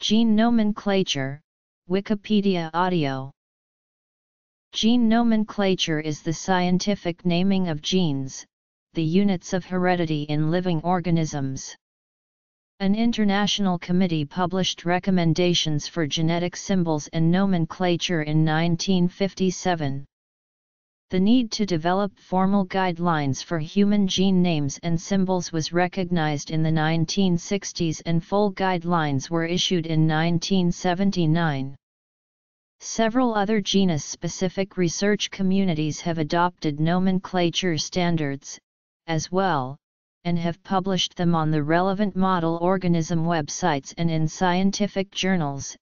Gene nomenclature, Wikipedia audio. Gene nomenclature is the scientific naming of genes, the units of heredity in living organisms. An international committee published recommendations for genetic symbols and nomenclature in 1957. The need to develop formal guidelines for human gene names and symbols was recognized in the 1960s and full guidelines were issued in 1979. Several other genus-specific research communities have adopted nomenclature standards, as well, and have published them on the relevant model organism websites and in scientific journals,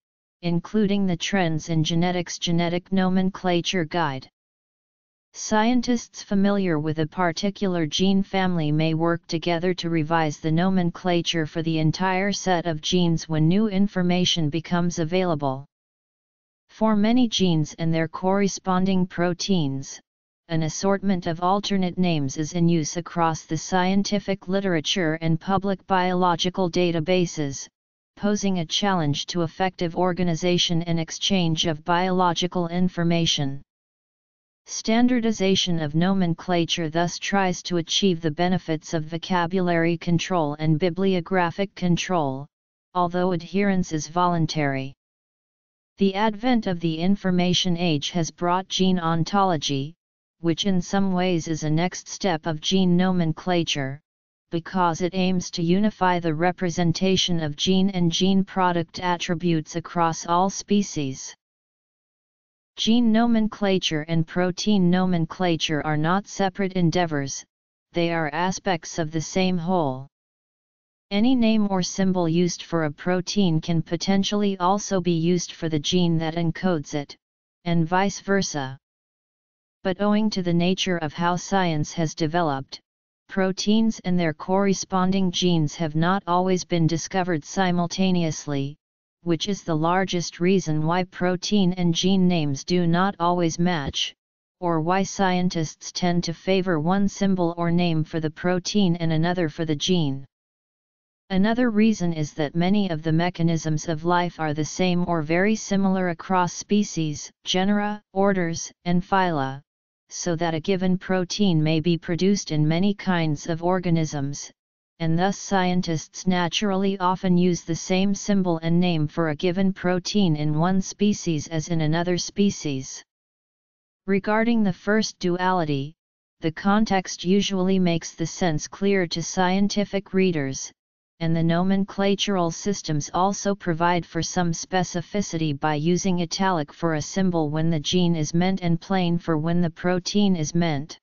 including the Trends in Genetics Genetic Nomenclature Guide. Scientists familiar with a particular gene family may work together to revise the nomenclature for the entire set of genes when new information becomes available. For many genes and their corresponding proteins, an assortment of alternate names is in use across the scientific literature and public biological databases, posing a challenge to effective organization and exchange of biological information. Standardization of nomenclature thus tries to achieve the benefits of vocabulary control and bibliographic control, although adherence is voluntary. The advent of the information age has brought gene ontology, which in some ways is a next step of gene nomenclature, because it aims to unify the representation of gene and gene product attributes across all species. Gene nomenclature and protein nomenclature are not separate endeavors, they are aspects of the same whole. Any name or symbol used for a protein can potentially also be used for the gene that encodes it, and vice versa. But owing to the nature of how science has developed, proteins and their corresponding genes have not always been discovered simultaneously, which is the largest reason why protein and gene names do not always match, or why scientists tend to favor one symbol or name for the protein and another for the gene. Another reason is that many of the mechanisms of life are the same or very similar across species, genera, orders, and phyla, so that a given protein may be produced in many kinds of organisms, and thus scientists naturally often use the same symbol and name for a given protein in one species as in another species. Regarding the first duality, the context usually makes the sense clear to scientific readers, and the nomenclatural systems also provide for some specificity by using italic for a symbol when the gene is meant and plain for when the protein is meant.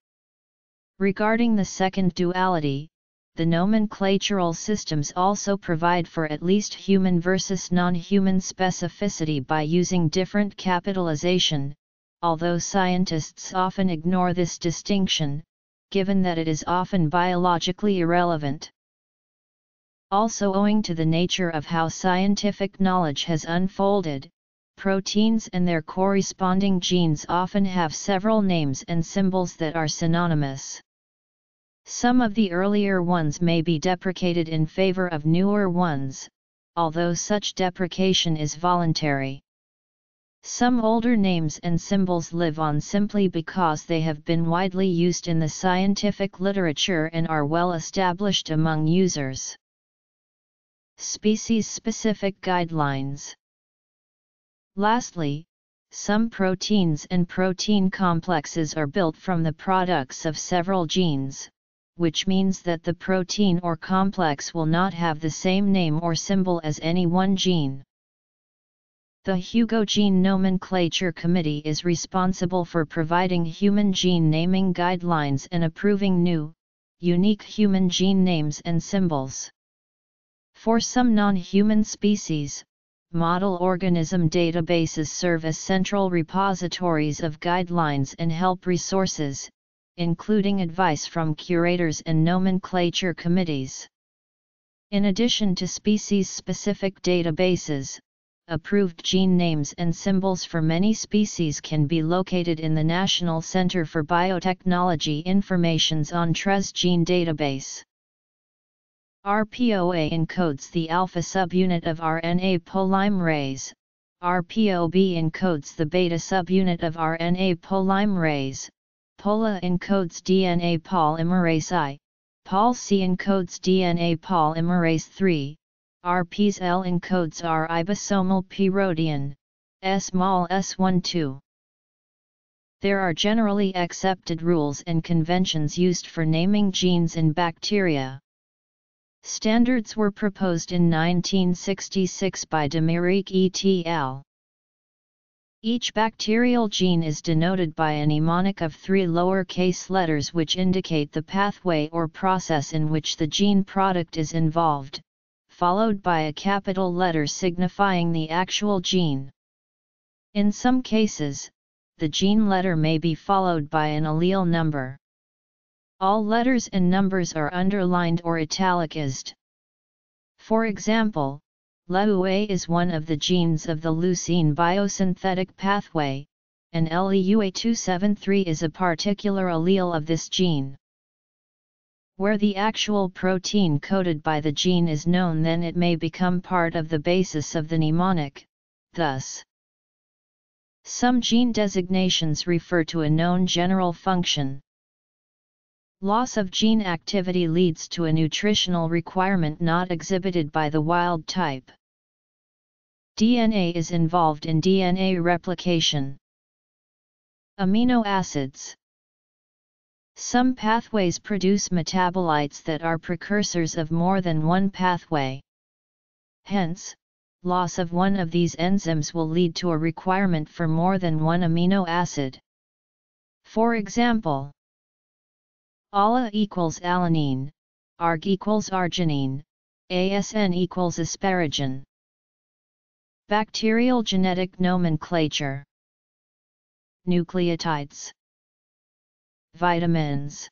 Regarding the second duality, the nomenclatural systems also provide for at least human versus non-human specificity by using different capitalization, although scientists often ignore this distinction, given that it is often biologically irrelevant. Also owing to the nature of how scientific knowledge has unfolded, proteins and their corresponding genes often have several names and symbols that are synonymous. Some of the earlier ones may be deprecated in favor of newer ones, although such deprecation is voluntary. Some older names and symbols live on simply because they have been widely used in the scientific literature and are well established among users. Species-specific guidelines Lastly, some proteins and protein complexes are built from the products of several genes, which means that the protein or complex will not have the same name or symbol as any one gene. The Hugo Gene Nomenclature Committee is responsible for providing human gene naming guidelines and approving new, unique human gene names and symbols. For some non-human species, model organism databases serve as central repositories of guidelines and help resources, including advice from curators and nomenclature committees. In addition to species-specific databases, approved gene names and symbols for many species can be located in the National Center for Biotechnology Information's Entrez Gene database. RPOA encodes the alpha subunit of RNA polymerase, RPOB encodes the beta subunit of RNA polymerase, POLA encodes DNA polymerase I, POL-C encodes DNA polymerase III, RPS-L encodes R ribosomal pyridine, S-mol S12. There are generally accepted rules and conventions used for naming genes in bacteria. Standards were proposed in 1966 by Demerec et al. Each bacterial gene is denoted by a mnemonic of three lowercase letters which indicate the pathway or process in which the gene product is involved, followed by a capital letter signifying the actual gene. In some cases, the gene letter may be followed by an allele number. All letters and numbers are underlined or italicized. For example, LEUA is one of the genes of the leucine biosynthetic pathway, and LEUA273 is a particular allele of this gene. Where the actual protein coded by the gene is known then it may become part of the basis of the mnemonic, thus. Some gene designations refer to a known general function. Loss of gene activity leads to a nutritional requirement not exhibited by the wild type. DNA is involved in DNA replication. Amino acids Some pathways produce metabolites that are precursors of more than one pathway. Hence, loss of one of these enzymes will lead to a requirement for more than one amino acid. For example, ALA equals alanine, ARG equals arginine, ASN equals asparagine. Bacterial genetic nomenclature Nucleotides Vitamins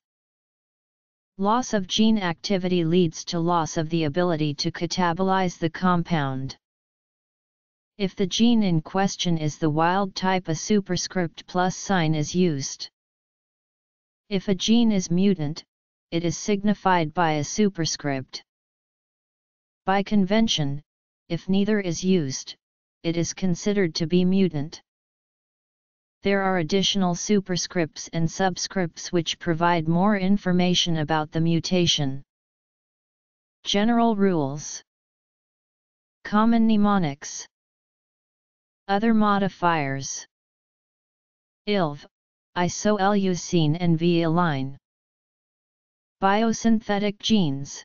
Loss of gene activity leads to loss of the ability to catabolize the compound. If the gene in question is the wild type a superscript plus sign is used. If a gene is mutant, it is signified by a superscript. By convention, if neither is used, it is considered to be mutant. There are additional superscripts and subscripts which provide more information about the mutation. General rules Common mnemonics Other modifiers ILV isoleucine and valine. Biosynthetic genes.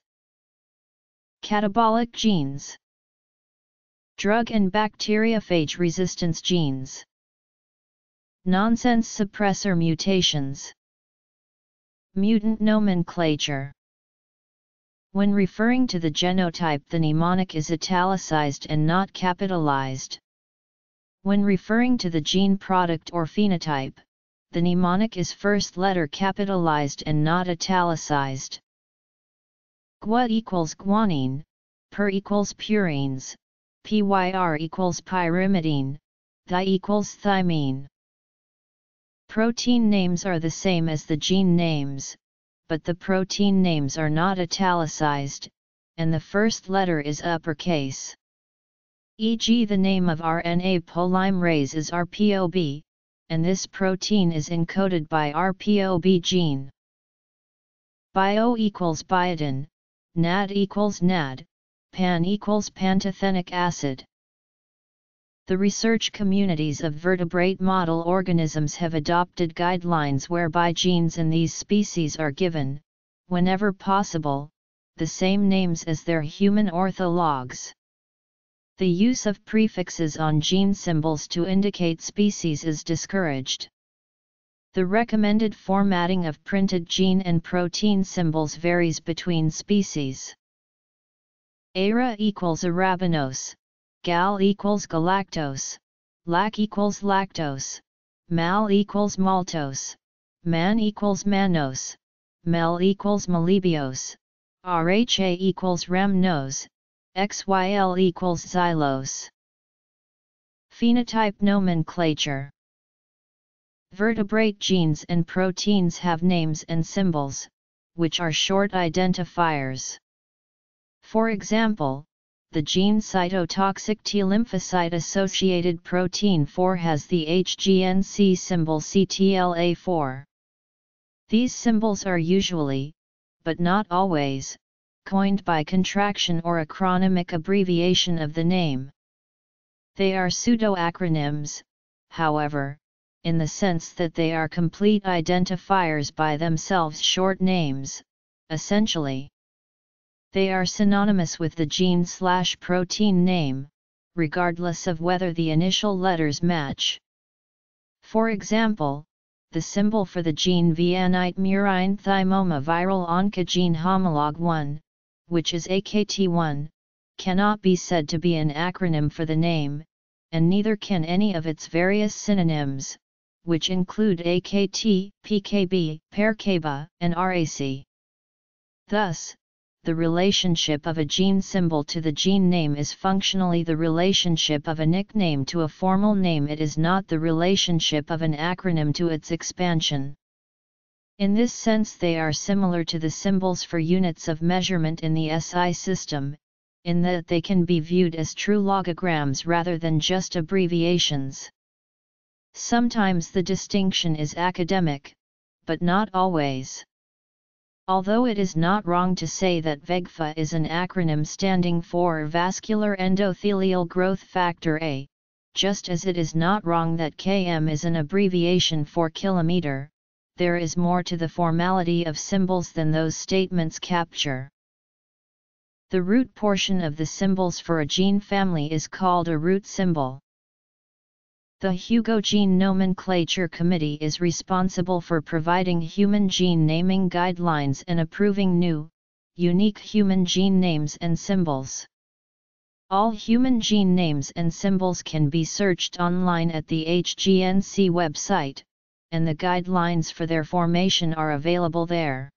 Catabolic genes. Drug and bacteriophage resistance genes. Nonsense suppressor mutations. Mutant nomenclature. When referring to the genotype the mnemonic is italicized and not capitalized. When referring to the gene product or phenotype, the mnemonic is first letter capitalized and not italicized. Gua equals guanine, pur equals purines, pyr equals pyrimidine, thi equals thymine. Protein names are the same as the gene names, but the protein names are not italicized, and the first letter is uppercase. E.g. the name of RNA polymerase is RPOB, and this protein is encoded by RPOB gene. Bio equals biotin, NAD equals NAD, PAN equals pantothenic acid. The research communities of vertebrate model organisms have adopted guidelines whereby genes in these species are given, whenever possible, the same names as their human orthologs. The use of prefixes on gene symbols to indicate species is discouraged. The recommended formatting of printed gene and protein symbols varies between species. ARA equals arabinose, GAL equals galactose, LAC equals lactose, MAL equals maltose, MAN equals mannose, MEL equals melibiose, RHA equals rhamnose, XYL equals xylose. Phenotype nomenclature Vertebrate genes and proteins have names and symbols, which are short identifiers. For example, the gene cytotoxic T lymphocyte-associated protein 4 has the HGNC symbol CTLA4. These symbols are usually, but not always, coined by contraction or acronymic abbreviation of the name. They are pseudo-acronyms, however, in the sense that they are complete identifiers by themselves short names, essentially. They are synonymous with the gene-slash-protein name, regardless of whether the initial letters match. For example, the symbol for the gene V-akt murine thymoma viral oncogene homolog 1, which is AKT1, cannot be said to be an acronym for the name, and neither can any of its various synonyms, which include AKT, PKB, PERKABA, and RAC. Thus, the relationship of a gene symbol to the gene name is functionally the relationship of a nickname to a formal name it is not the relationship of an acronym to its expansion. In this sense they are similar to the symbols for units of measurement in the SI system, in that they can be viewed as true logograms rather than just abbreviations. Sometimes the distinction is academic, but not always. Although it is not wrong to say that VEGFA is an acronym standing for Vascular Endothelial Growth Factor A, just as it is not wrong that KM is an abbreviation for kilometer, there is more to the formality of symbols than those statements capture. The root portion of the symbols for a gene family is called a root symbol. The Hugo Gene Nomenclature Committee is responsible for providing human gene naming guidelines and approving new, unique human gene names and symbols. All human gene names and symbols can be searched online at the HGNC website, and the guidelines for their formation are available there.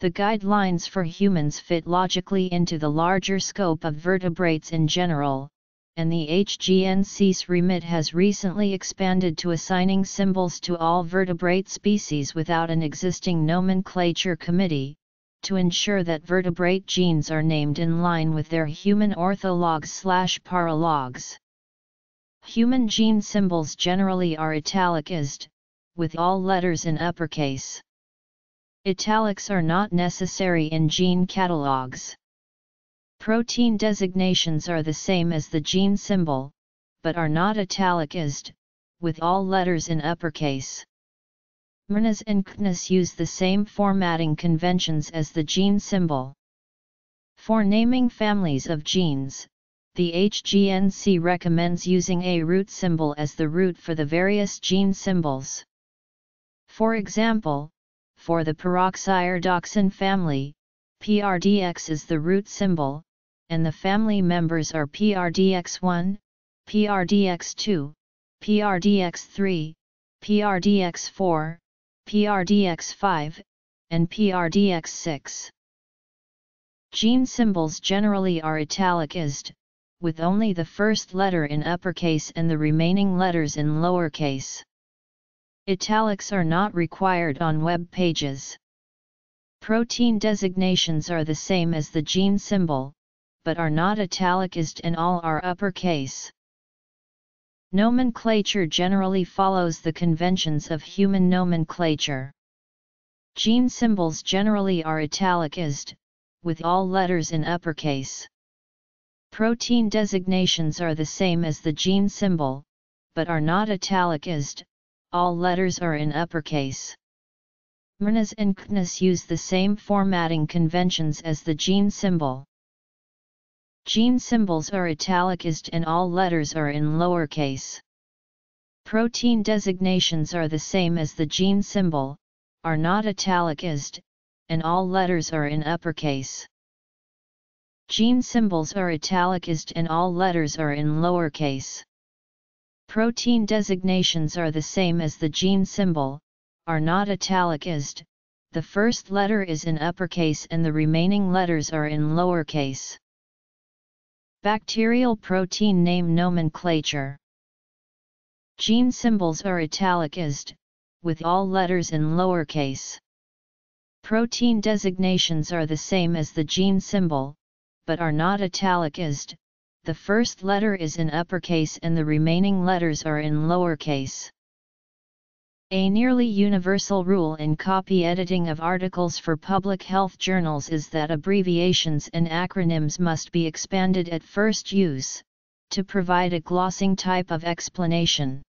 The guidelines for humans fit logically into the larger scope of vertebrates in general, and the HGNC's remit has recently expanded to assigning symbols to all vertebrate species without an existing nomenclature committee, to ensure that vertebrate genes are named in line with their human orthologs slash paralogs. Human gene symbols generally are italicized, with all letters in uppercase. Italics are not necessary in gene catalogs. Protein designations are the same as the gene symbol, but are not italicized, with all letters in uppercase. mRNAs and cDNAs use the same formatting conventions as the gene symbol. For naming families of genes, the HGNC recommends using a root symbol as the root for the various gene symbols. For example, for the peroxiredoxin family, PRDX is the root symbol, and the family members are PRDX1, PRDX2, PRDX3, PRDX4, PRDX5, and PRDX6. Gene symbols generally are italicized, with only the first letter in uppercase and the remaining letters in lowercase. Italics are not required on web pages. Protein designations are the same as the gene symbol, but are not italicized and all are uppercase. Nomenclature generally follows the conventions of human nomenclature. Gene symbols generally are italicized, with all letters in uppercase. Protein designations are the same as the gene symbol, but are not italicized, all letters are in uppercase. mRNAs and cDNAs use the same formatting conventions as the gene symbol. Gene symbols are italicized and all letters are in lowercase. Protein designations are the same as the gene symbol, are not italicized, and all letters are in uppercase. Gene symbols are italicized and all letters are in lowercase. Protein designations are the same as the gene symbol, are not italicized, the first letter is in uppercase and the remaining letters are in lowercase. Bacterial protein name nomenclature Gene symbols are italicized, with all letters in lowercase. Protein designations are the same as the gene symbol, but are not italicized, the first letter is in uppercase and the remaining letters are in lowercase. A nearly universal rule in copy editing of articles for public health journals is that abbreviations and acronyms must be expanded at first use, to provide a glossing type of explanation.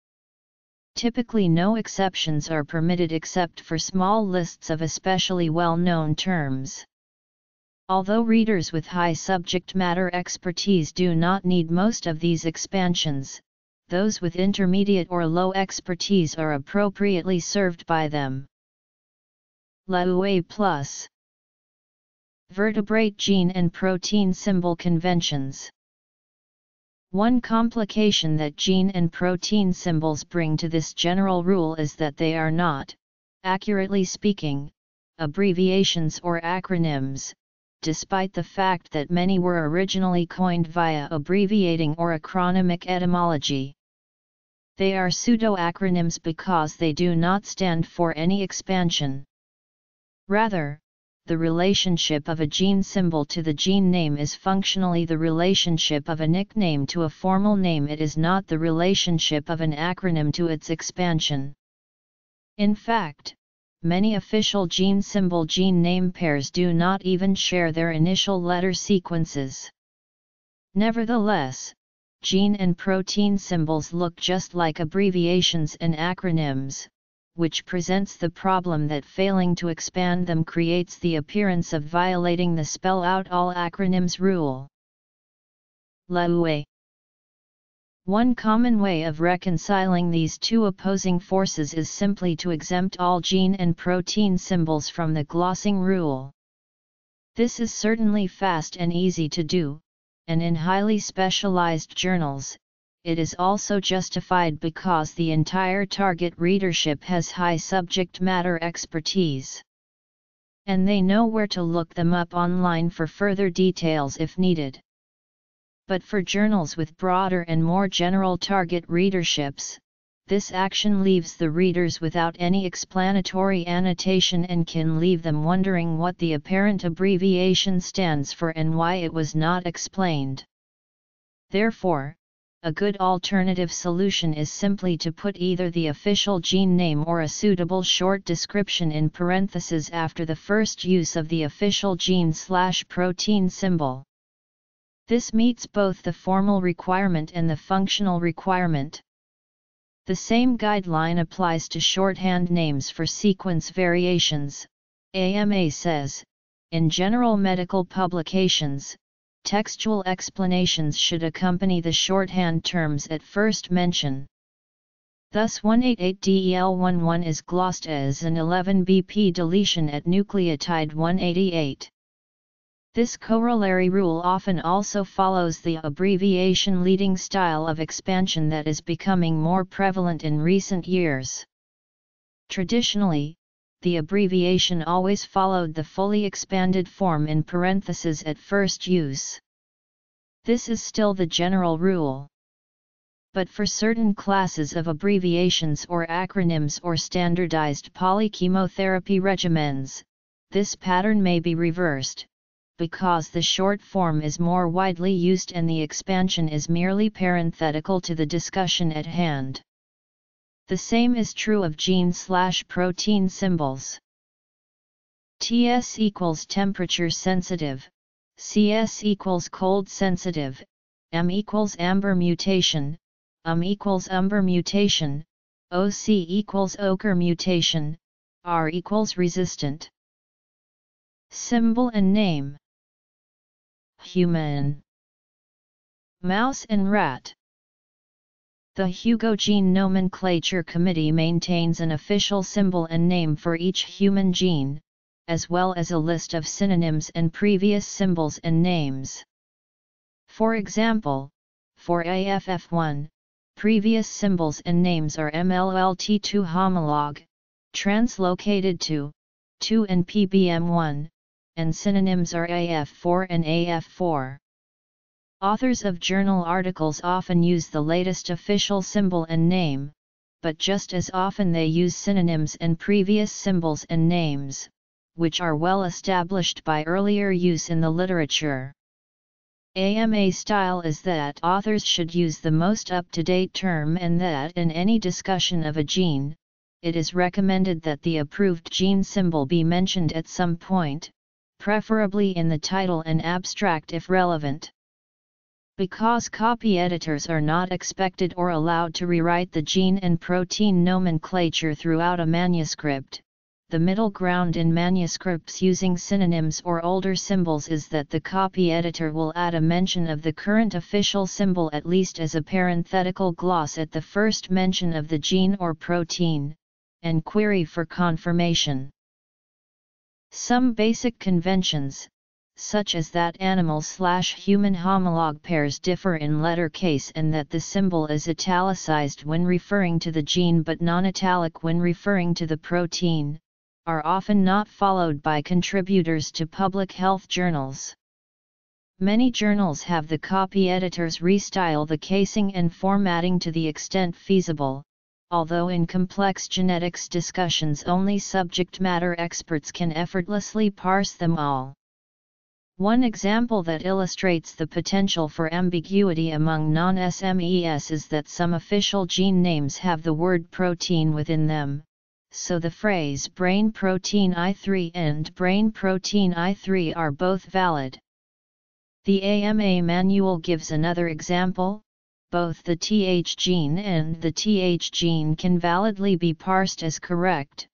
Typically no exceptions are permitted except for small lists of especially well-known terms. Although readers with high subject matter expertise do not need most of these expansions, those with intermediate or low expertise are appropriately served by them. LEUA Plus Vertebrate gene and protein symbol conventions One complication that gene and protein symbols bring to this general rule is that they are not, accurately speaking, abbreviations or acronyms, despite the fact that many were originally coined via abbreviating or acronymic etymology. They are pseudo-acronyms because they do not stand for any expansion. Rather, the relationship of a gene symbol to the gene name is functionally the relationship of a nickname to a formal name it is not the relationship of an acronym to its expansion. In fact, many official gene symbol gene name pairs do not even share their initial letter sequences. Nevertheless, gene and protein symbols look just like abbreviations and acronyms, which presents the problem that failing to expand them creates the appearance of violating the spell out all acronyms rule. LEUA One common way of reconciling these two opposing forces is simply to exempt all gene and protein symbols from the glossing rule. This is certainly fast and easy to do, and in highly specialized journals, it is also justified because the entire target readership has high subject matter expertise. And they know where to look them up online for further details if needed. But for journals with broader and more general target readerships, this action leaves the readers without any explanatory annotation and can leave them wondering what the apparent abbreviation stands for and why it was not explained. Therefore, a good alternative solution is simply to put either the official gene name or a suitable short description in parentheses after the first use of the official gene slash protein symbol. This meets both the formal requirement and the functional requirement. The same guideline applies to shorthand names for sequence variations. AMA says, in general medical publications, textual explanations should accompany the shorthand terms at first mention. Thus 188DEL11 is glossed as an 11BP deletion at nucleotide 188. This corollary rule often also follows the abbreviation leading style of expansion that is becoming more prevalent in recent years. Traditionally, the abbreviation always followed the fully expanded form in parentheses at first use. This is still the general rule. But for certain classes of abbreviations or acronyms or standardized polychemotherapy regimens, this pattern may be reversed, because the short form is more widely used and the expansion is merely parenthetical to the discussion at hand. The same is true of gene-slash-protein symbols. TS equals temperature sensitive, CS equals cold sensitive, M equals amber mutation, UM equals umber mutation, OC equals ochre mutation, R equals resistant. Symbol and name Human Mouse and rat The Hugo Gene Nomenclature Committee maintains an official symbol and name for each human gene, as well as a list of synonyms and previous symbols and names. For example, for AFF1, previous symbols and names are MLLT2 homolog, translocated to, 2 and PBM1, and synonyms are AF4 and AF4. Authors of journal articles often use the latest official symbol and name, but just as often they use synonyms and previous symbols and names, which are well established by earlier use in the literature. AMA style is that authors should use the most up-to-date term and that in any discussion of a gene, it is recommended that the approved gene symbol be mentioned at some point, preferably in the title and abstract if relevant. Because copy editors are not expected or allowed to rewrite the gene and protein nomenclature throughout a manuscript, the middle ground in manuscripts using synonyms or older symbols is that the copy editor will add a mention of the current official symbol at least as a parenthetical gloss at the first mention of the gene or protein, and query for confirmation. Some basic conventions, such as that animal-slash-human homolog pairs differ in letter case and that the symbol is italicized when referring to the gene but non-italic when referring to the protein, are often not followed by contributors to public health journals. Many journals have the copy editors restyle the casing and formatting to the extent feasible, although in complex genetics discussions only subject matter experts can effortlessly parse them all. One example that illustrates the potential for ambiguity among non-SMEs is that some official gene names have the word protein within them, so the phrase brain protein I3 and brain protein I3 are both valid. The AMA manual gives another example, both the TH gene and the TH gene can validly be parsed as correct,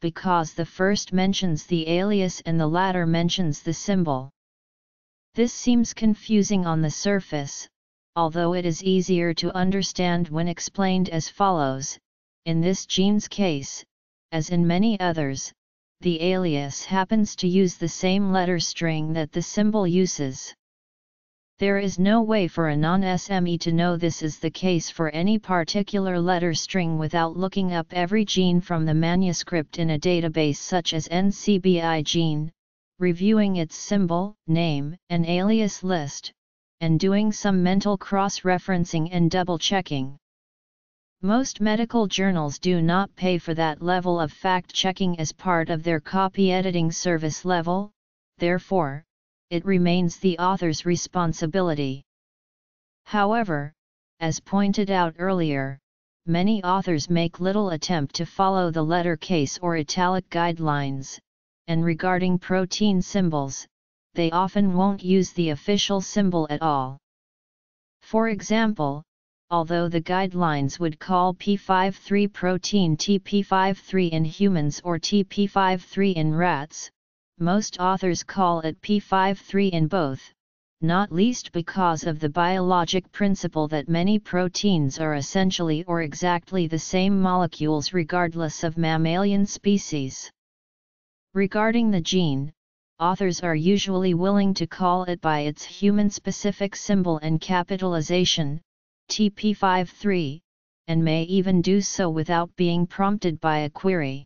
because the first mentions the alias and the latter mentions the symbol. This seems confusing on the surface, although it is easier to understand when explained as follows, in this gene's case, as in many others, the alias happens to use the same letter string that the symbol uses. There is no way for a non-SME to know this is the case for any particular letter string without looking up every gene from the manuscript in a database such as NCBI gene, reviewing its symbol, name, and alias list, and doing some mental cross-referencing and double-checking. Most medical journals do not pay for that level of fact-checking as part of their copy editing service level, therefore, it remains the author's responsibility. However, as pointed out earlier, many authors make little attempt to follow the letter case or italic guidelines, and regarding protein symbols, they often won't use the official symbol at all. For example, although the guidelines would call P53 protein TP53 in humans or TP53 in rats, most authors call it P53 in both, not least because of the biologic principle that many proteins are essentially or exactly the same molecules regardless of mammalian species. Regarding the gene, authors are usually willing to call it by its human-specific symbol and capitalization, TP53, and may even do so without being prompted by a query.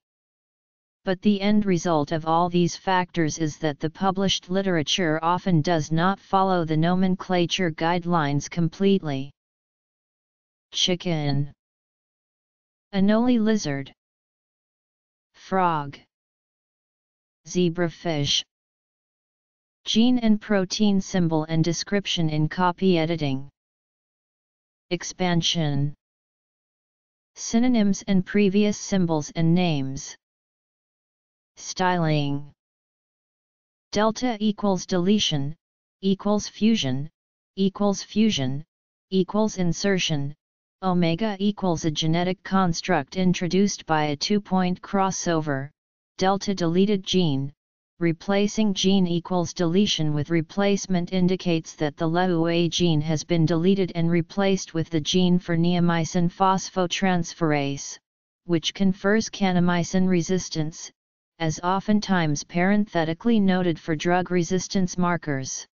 But the end result of all these factors is that the published literature often does not follow the nomenclature guidelines completely. Chicken. Anole lizard. Frog. Zebrafish. Gene and protein symbol and description in copy editing. Expansion. Synonyms and previous symbols and names Styling. Delta equals deletion, equals fusion, equals fusion, equals insertion, omega equals a genetic construct introduced by a two-point crossover, delta deleted gene, Replacing gene equals deletion with replacement indicates that the LEUA gene has been deleted and replaced with the gene for neomycin phosphotransferase, which confers kanamycin resistance, as oftentimes parenthetically noted for drug resistance markers.